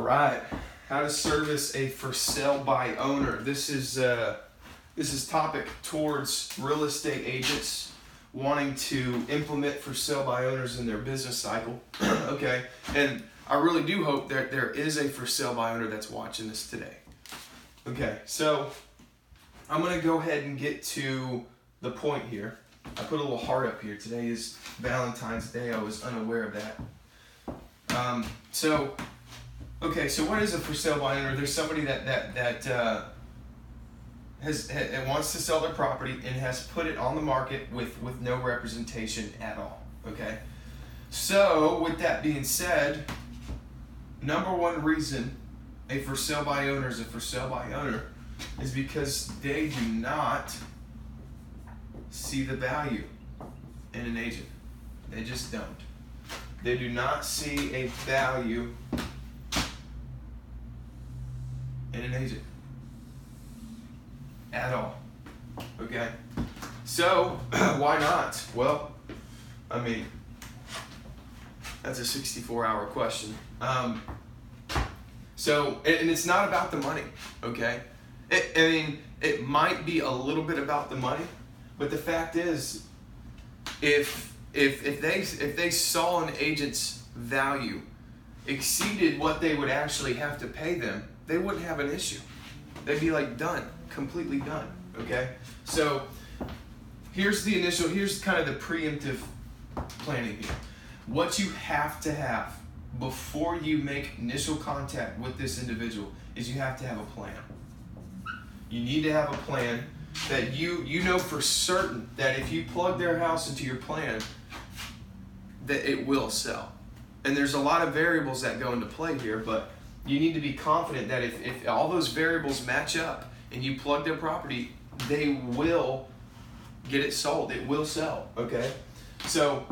All right, how to service a for sale by owner. This is uh, this is topic towards real estate agents wanting to implement for sale by owners in their business cycle. okay, and I really do hope that there is a for sale by owner that's watching this today. Okay, so I'm gonna go ahead and get to the point here. I put a little heart up here. Today is Valentine's Day. I was unaware of that. Um, so, okay, so what is a for sale by owner? There's somebody that that that uh, has, has wants to sell their property and has put it on the market with with no representation at all. Okay, so with that being said, number one reason a for sale by owner is a for sale by owner is because they do not see the value in an agent. They just don't. They do not see a value an agent at all. Okay? So, why not? Well, I mean, that's a 64 hour question. Um, so, and it's not about the money, okay? It, I mean, it might be a little bit about the money, but the fact is, if if if they if they saw an agent's value exceeded what they would actually have to pay them, they wouldn't have an issue. They'd be like done, completely done. Okay, so here's the initial. Here's kind of the preemptive planning here. What you have to have before you make initial contact with this individual is you have to have a plan. You need to have a plan that you you know for certain that if you plug their house into your plan that it will sell. And there's a lot of variables that go into play here, but you need to be confident that if, if all those variables match up and you plug their property, they will get it sold. It will sell. Okay? So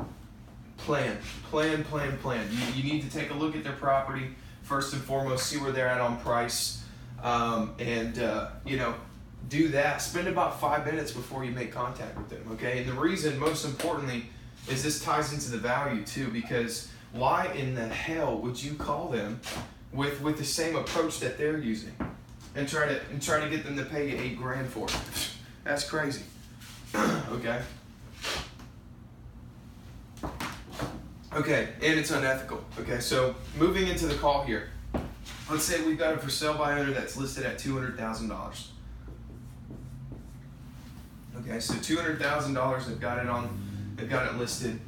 plan, plan, plan, plan. You, you need to take a look at their property first and foremost, see where they're at on price, um, and uh, you know, do that. Spend about five minutes before you make contact with them. Okay, and the reason, most importantly, is this ties into the value too, because why in the hell would you call them with with the same approach that they're using, and try to and try to get them to pay you eight grand for it? That's crazy. okay. Okay, and it's unethical. Okay, so moving into the call here. Let's say we've got a for sale by owner that's listed at two hundred thousand dollars. Okay, so two hundred thousand dollars. They've got it on. They've got it listed.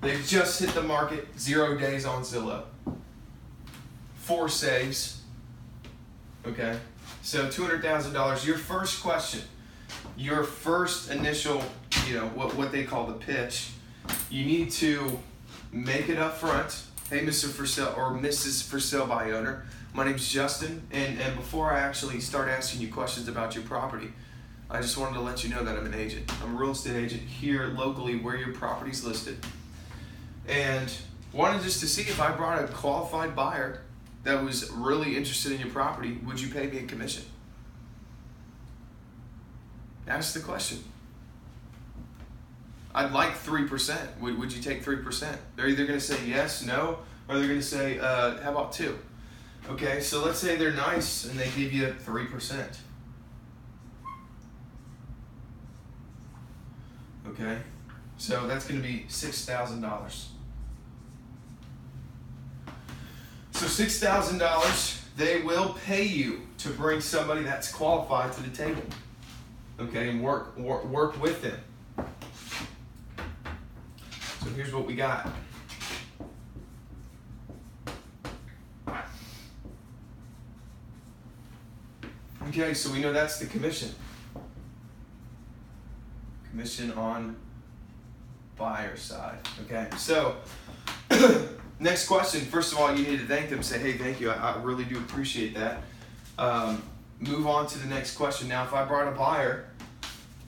They've just hit the market. Zero days on Zillow. Four saves. Okay, so two hundred thousand dollars. Your first question. Your first initial, you know, what what they call the pitch. You need to make it up front. Hey, Mr. For sale or Mrs. For sale by owner. My name's Justin, and, and before I actually start asking you questions about your property, I just wanted to let you know that I'm an agent. I'm a real estate agent here locally where your property's listed. And wanted just to see if I brought a qualified buyer that was really interested in your property, would you pay me a commission? Ask the question. I'd like 3%. Would, would you take 3%? They're either going to say yes, no, or they're going to say, uh, how about 2 Okay, so let's say they're nice and they give you 3%. Okay, so that's going to be $6,000. So $6,000, they will pay you to bring somebody that's qualified to the table. Okay, and work, work, work with them. So here's what we got. Okay, so we know that's the commission. Commission on buyer side. Okay, so next question. First of all, you need to thank them. Say, hey, thank you. I, I really do appreciate that. Um, move on to the next question. Now, if I brought a buyer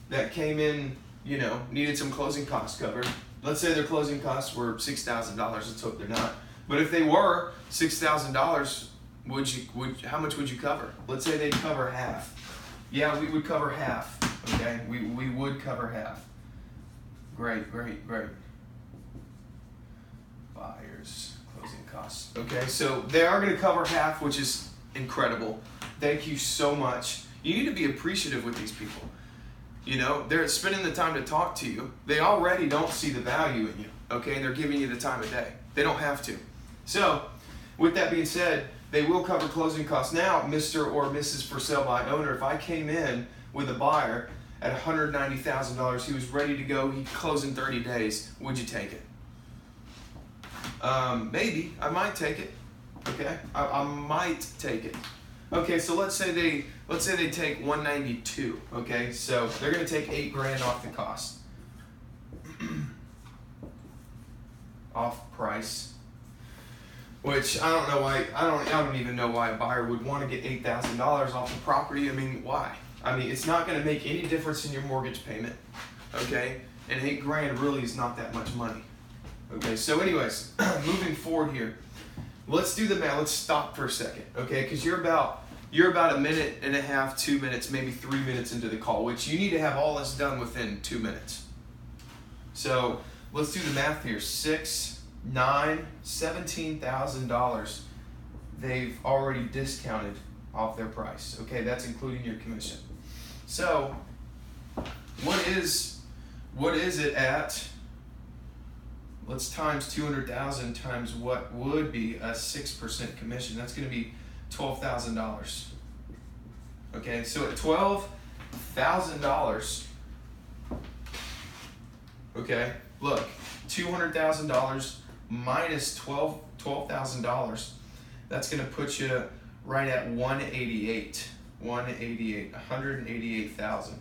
that came in, you know, needed some closing costs covered, let's say their closing costs were six thousand dollars. Let's hope they're not. But if they were six thousand dollars, would you would how much would you cover? Let's say they'd cover half. Yeah, we would cover half. Okay, we we would cover half. Great, great, great. Buyers closing costs. Okay, so they are going to cover half, which is incredible. Thank you so much. You need to be appreciative with these people. You know, they're spending the time to talk to you. They already don't see the value in you. Okay, and they're giving you the time of day. They don't have to. So, with that being said, they will cover closing costs. Now, Mr. or Mrs. for sale by owner, if I came in with a buyer at $190,000, he was ready to go, he'd close in 30 days, would you take it? Um, maybe. I might take it. Okay? I, I might take it. Okay, so let's say they let's say they take 192. Okay, so they're gonna take eight grand off the cost. off price. Which I don't know why I don't I don't even know why a buyer would want to get eight thousand dollars off the property. I mean, why? I mean, it's not to make any difference in your mortgage payment. Okay, and eight grand really is not that much money. Okay, so anyways, moving forward here, let's do the math. Let's stop for a second, okay? Because you're about you're about a minute and a half, two minutes, maybe three minutes into the call, which you need to have all this done within two minutes. So let's do the math here. Six, nine, seventeen thousand dollars. They've already discounted off their price. Okay, that's including your commission. So what is what is it at? Let's times two hundred thousand times what would be a six percent commission. That's going to be twelve thousand dollars. Okay, so at twelve thousand dollars. Okay, look, two hundred thousand dollars minus twelve twelve thousand dollars. That's going to put you right at one eighty eight. 188 188,000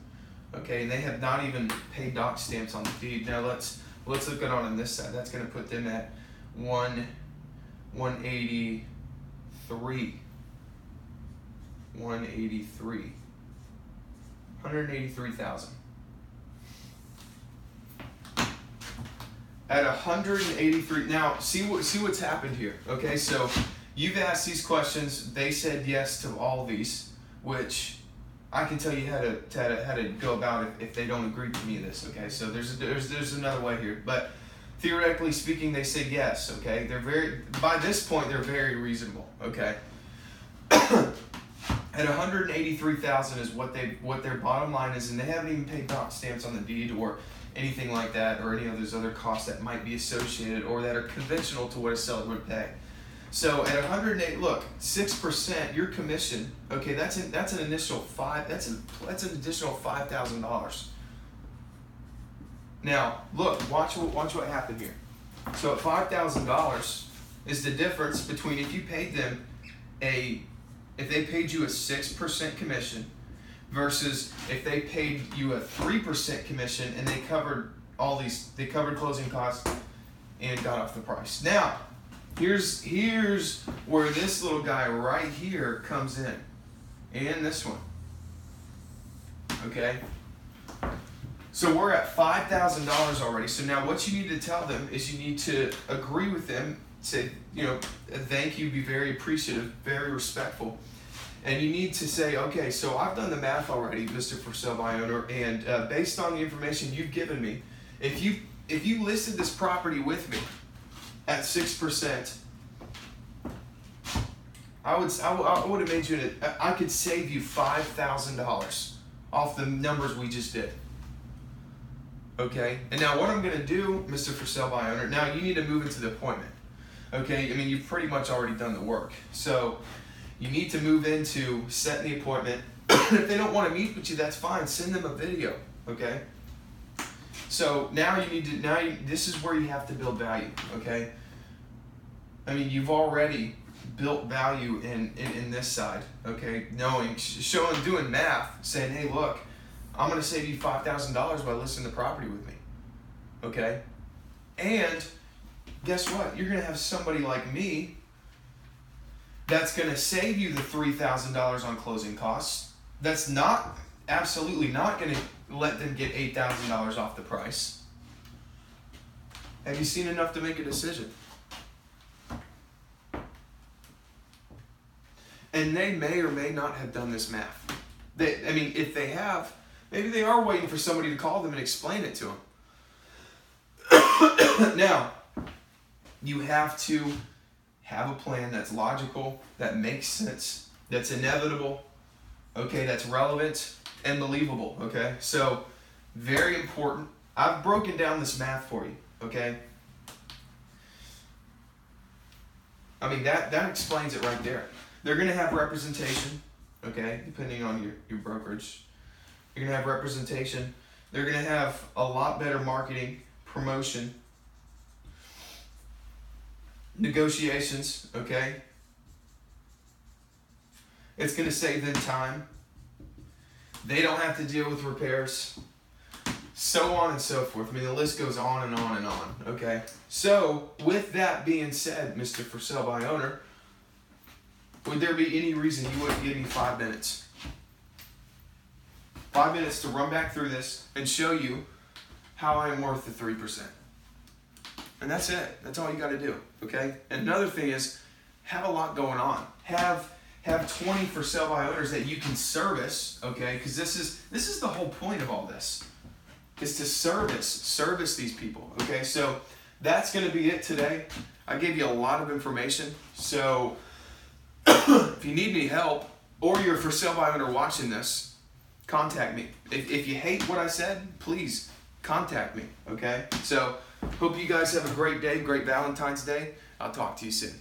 okay and they have not even paid doc stamps on the deed now let's let's look at on on this side. That's going to put them at 1 183 183 183,000 at 183 now see what see what's happened here okay? So you've asked these questions. They said yes to all these which I can tell you how to, how to, how to go about it if they don't agree to me this, okay? So there's, a, there's, there's another way here. But theoretically speaking, they said yes, okay? They're very, by this point, they're very reasonable, okay? At 183,000 is what they what their bottom line is, and they haven't even paid doc stamps on the deed or anything like that, or any of those other costs that might be associated or that are conventional to what a seller would pay. So at 108, look, six percent, your commission. Okay, that's an, that's an initial five. That's an that's an additional five thousand dollars. Now look, watch what watch what happened here. So at five thousand dollars is the difference between if you paid them a if they paid you a six percent commission versus if they paid you a three percent commission and they covered all these they covered closing costs and got off the price. Now Here's here's where this little guy right here comes in. And this one. Okay? So we're at $5,000 already. So now what you need to tell them is you need to agree with them, say, you know, thank you, be very appreciative, very respectful. And you need to say, okay, so I've done the math already, Mr. For Sale by Owner, and uh, based on the information you've given me, if you if you listed this property with me, at 6%, I would, I would, I would have made you, I could save you $5,000 off the numbers we just did. Okay? And now what I'm going to do, Mr. For Sale by Owner, now you need to move into the appointment. Okay? I mean, you've pretty much already done the work. So you need to move into setting the appointment. if they don't want to meet with you, that's fine. Send them a video. Okay? So now you need to now you, this is where you have to build value. Okay. I mean, you've already built value in, in, in this side. Okay, knowing, showing, doing math, saying, hey, look, I'm to save you five thousand dollars by listing the property with me. Okay, and guess what? You're to have somebody like me that's to save you the three thousand dollars on closing costs. That's not absolutely not to let them get $8,000 off the price. Have you seen enough to make a decision? And they may or may not have done this math. They, I mean, if they have, maybe they are waiting for somebody to call them and explain it to them. now, you have to have a plan that's logical, that makes sense, that's inevitable, okay, that's relevant and believable, okay? So, very important. I've broken down this math for you, okay? I mean, that, that explains it right there. They're going to have representation, okay, depending on your, your brokerage. You're going to have representation. They're going to have a lot better marketing, promotion, negotiations, okay? It's going to save them time. They don't have to deal with repairs. So on and so forth. I mean, the list goes on and on and on, okay? So, with that being said, Mr. For Sale by Owner, would there be any reason you wouldn't give me five minutes? Five minutes to run back through this and show you how I'm worth the 3%. And that's it. That's all you got to do. Okay. And another thing is, have a lot going on. Have have 20 for sale by owners that you can service. Okay. Because this is this is the whole point of all this, is to service service these people. Okay. So that's going to be it today. I gave you a lot of information. So if you need any help or you're for sale by owner watching this, contact me. If, if you hate what I said, please contact me. Okay. So. Hope you guys have a great day, great Valentine's Day. I'll talk to you soon.